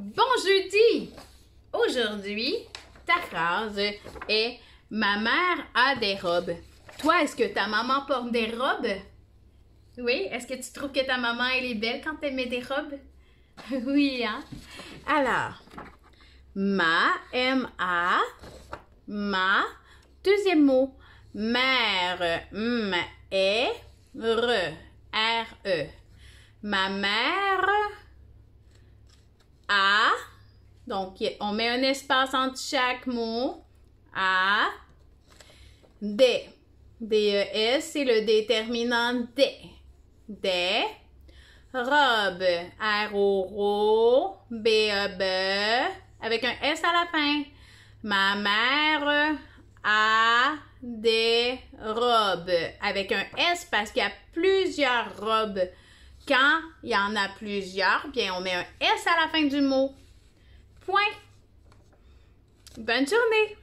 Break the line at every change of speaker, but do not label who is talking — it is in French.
Bon jeudi! Aujourd'hui, ta phrase est Ma mère a des robes. Toi, est-ce que ta maman porte des robes? Oui, est-ce que tu trouves que ta maman elle est belle quand elle met des robes? oui, hein? Alors, ma, M-A, ma, deuxième mot, mère, m, e, r, r-e. Ma mère donc on met un espace entre chaque mot, a, des. D-E-S, c'est le déterminant des. Des robes. R-O-R-O, B-E-B, avec un S à la fin. Ma mère a des robes. Avec un S parce qu'il y a plusieurs robes. Quand il y en a plusieurs, bien, on met un S à la fin du mot. Point. Bonne journée!